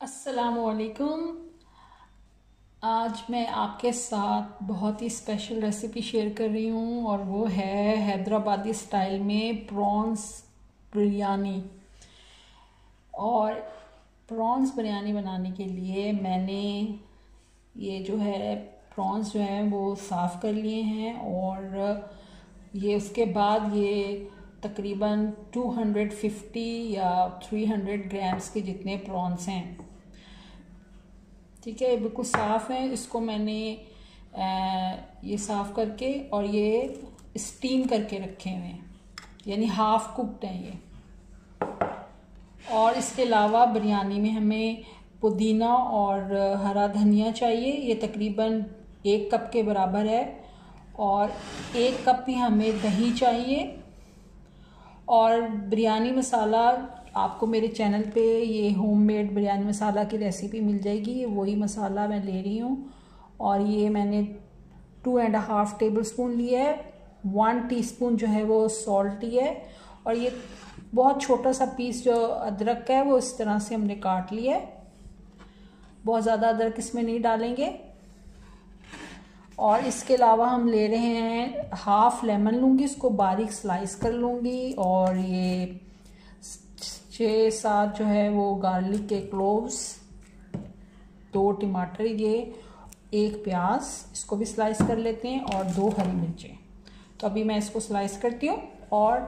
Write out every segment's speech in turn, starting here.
असलकुम आज मैं आपके साथ बहुत ही स्पेशल रेसिपी शेयर कर रही हूँ और वो है हैदराबादी स्टाइल में प्रॉन्स बिरयानी और प्रॉन्स बिरयानी बनाने के लिए मैंने ये जो है प्रॉन्स जो हैं वो साफ़ कर लिए हैं और ये उसके बाद ये तकरीबन 250 या 300 ग्राम्स के जितने प्रॉन्स हैं। ठीक है बिल्कुल साफ़ है। इसको मैंने ये साफ़ करके और ये स्टीम करके रखे हुए हैं। यानी हाफ़ कुकड हैं ये। और इसके अलावा बिरयानी में हमें पुदीना और हरा धनिया चाहिए। ये तकरीबन एक कप के बराबर है। और एक कप ही हमें दही चाहिए। और बिरयानी मसाला आपको मेरे चैनल पे ये होममेड बिरयानी मसाला की रेसिपी मिल जाएगी। ये वही मसाला मैं ले रही हूँ और ये मैंने two and half tablespoon लिया है। वन टीस्पून जो है वो सॉल्ट लिया है और ये बहुत छोटा सा पीस जो अदरक का है वो इस तरह से हमने काट लिया है। बहुत ज़्यादा अदरक इसमें नहीं डालेंगे। और इसके अलावा हम ले रहे हैं हाफ़ लेमन लूँगी, इसको बारीक स्लाइस कर लूँगी और ये छः सात जो है वो गार्लिक के क्लोव्स, दो टमाटर, ये एक प्याज, इसको भी स्लाइस कर लेते हैं और दो हरी मिर्चें। तो अभी मैं इसको स्लाइस करती हूँ और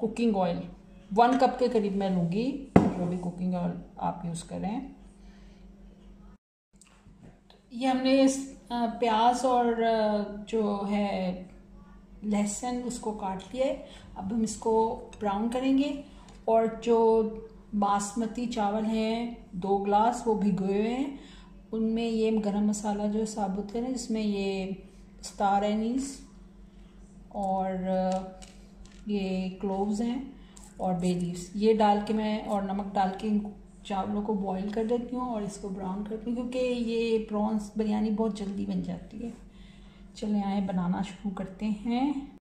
कुकिंग ऑयल, वन कप के करीब मैं लूँगी, जो भी कुकिंग ऑयल आप यूज़ करें ये हमने इस प्याज और जो है लहसुन, उसको काट लिया है। अब हम इसको ब्राउन करेंगे और जो बासमती चावल हैं, दो ग्लास, वो भिगोए हुए हैं। उनमें ये गरम मसाला जो साबुत है ना जिसमें ये स्टार एनीस और ये क्लोव्स हैं और बे लीव्स ये डाल के मैं, और नमक डाल के चावलों को बॉईल कर देती हूँ और इसको ब्राउन करती हूँ क्योंकि ये प्रॉन्स बिरयानी बहुत जल्दी बन जाती है। चले, आए, बनाना शुरू करते हैं।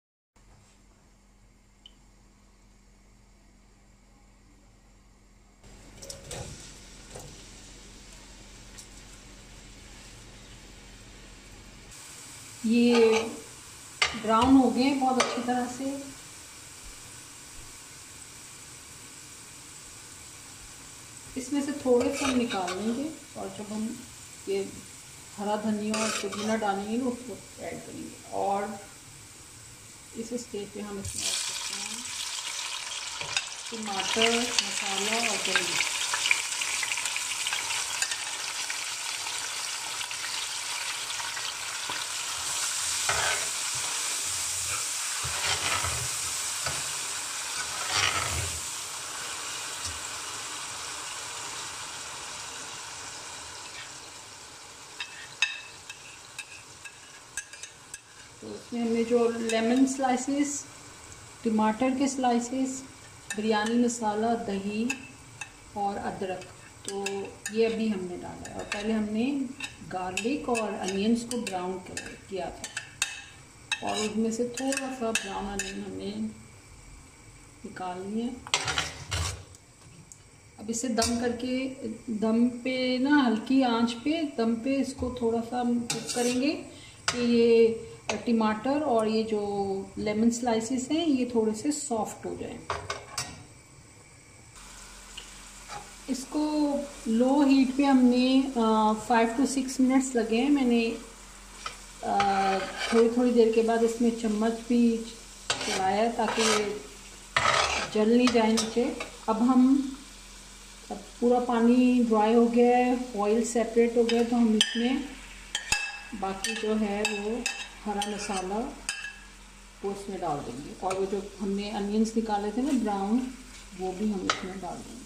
ये ब्राउन हो गए बहुत अच्छी तरह से इसमें से थोड़े से हम निकाल लेंगे और जब हम ये हरा धनिया और पुदीना डालेंगे ना उसको ऐड करेंगे। और इस स्टेज पे हम इसमें ऐड करते हैं टमाटर, मसाला और दही तो उसमें हमने जो लेमन स्लाइसेस, टमाटर के स्लाइसेस, बिरयानी मसाला, दही और अदरक। तो ये अभी हमने डाला है। और पहले हमने गार्लिक और अनियंस को ब्राउन किया था। और उसमें से थोड़ा सा ब्राउन अनियन हमने निकाल लिए। अब इसे दम करके, दम पे ना, हल्की आँच पे, दम पे इसको थोड़ा सा कुक करेंगे कि ये टमाटर और ये जो लेमन स्लाइसिस हैं, ये थोड़े से सॉफ्ट हो जाएँ। इसको लो हीट पे हमने फाइव टू सिक्स मिनट्स लगे हैं। मैंने थोड़ी थोड़ी देर के बाद इसमें चम्मच भी चलाया ताकि जल नहीं जाए नीचे। अब हम, अब पूरा पानी ड्राई हो गया है ऑयल सेपरेट हो गया तो हम इसमें बाकी जो है वो हरा मसाला वो इसमें डाल देंगे। और वो जो हमने अनियंस निकाले थे ना, ब्राउन, वो भी हम इसमें डाल देंगे।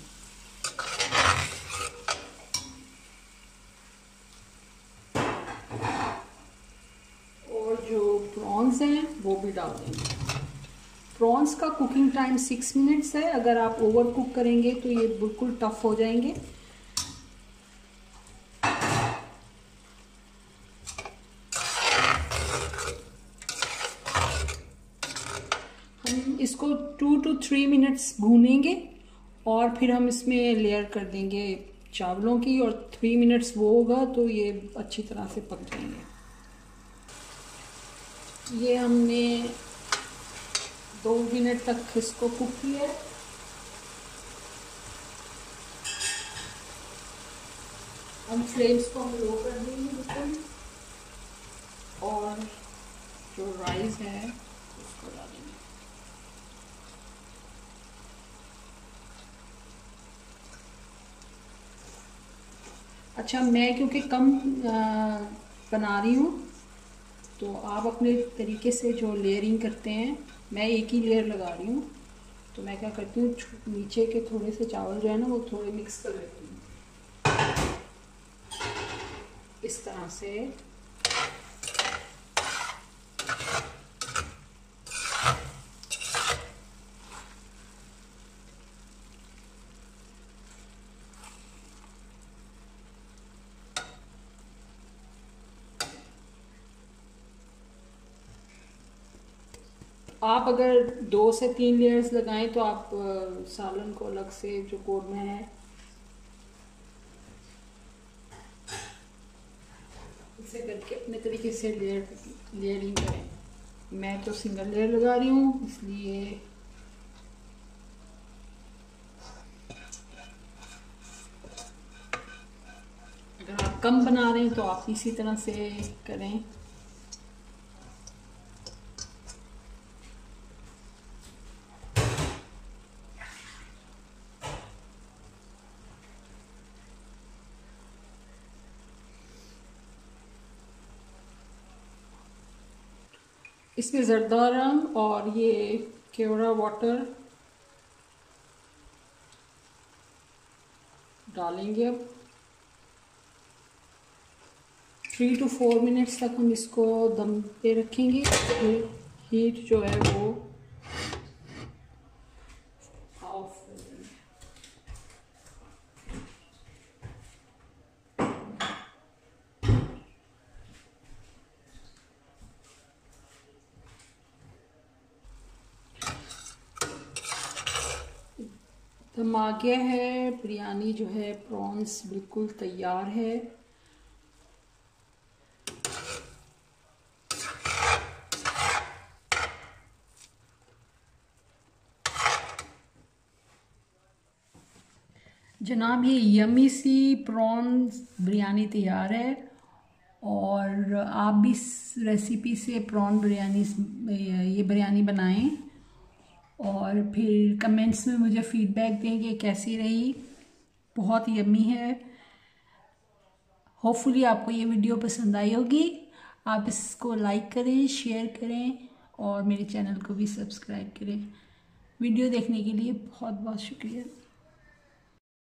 और जो प्रॉन्स हैं, वो भी डाल देंगे। प्रॉन्स का कुकिंग टाइम सिक्स मिनट्स है। अगर आप ओवर कुक करेंगे तो ये बिल्कुल टफ़ हो जाएँगे। इसको टू टू थ्री मिनट्स भूनेंगे और फिर हम इसमें लेयर कर देंगे चावलों की और थ्री मिनट्स वो होगा तो ये अच्छी तरह से पक जाएँगे। ये हमने दो मिनट तक इसको कुक किया हम फ्लेम्स को हम लो कर देंगे बिल्कुल। और जो राइस है, उसको डालेंगे। अच्छा मैं क्योंकि कम बना रही हूँ तो आप अपने तरीके से जो लेयरिंग करते हैं, मैं एक ही लेयर लगा रही हूँ तो मैं क्या करती हूँ नीचे के थोड़े से चावल जो है ना, वो थोड़े मिक्स कर लेती हूँ। इस तरह से आप अगर दो से तीन लेयर्स लगाएँ तो आप सालन को अलग से जो कोड में है। इसे करके अपने तरीके से लेयर लेयरिंग करें। मैं तो सिंगल लेयर लगा रही हूँ, इसलिए अगर आप कम बना रहे हैं तो आप इसी तरह से करें। इसमें जरदा रंग और ये केवड़ा वाटर डालेंगे अब। थ्री टू फोर मिनट्स तक हम इसको दम पे रखेंगे हीट जो है वो आ गया है, बिरयानी जो है प्रॉन्स बिल्कुल तैयार है। जनाब, ये यमी सी प्रॉन्स बिरयानी तैयार है और आप भी इस रेसिपी से प्रॉन बिरयानी ये बिरयानी बनाएँ। और फिर कमेंट्स में मुझे फीडबैक दें कि कैसी रही। बहुत यमी है। होपफुली आपको ये वीडियो पसंद आई होगी। आप इसको लाइक करें शेयर करें और मेरे चैनल को भी सब्सक्राइब करें। वीडियो देखने के लिए बहुत बहुत शुक्रिया।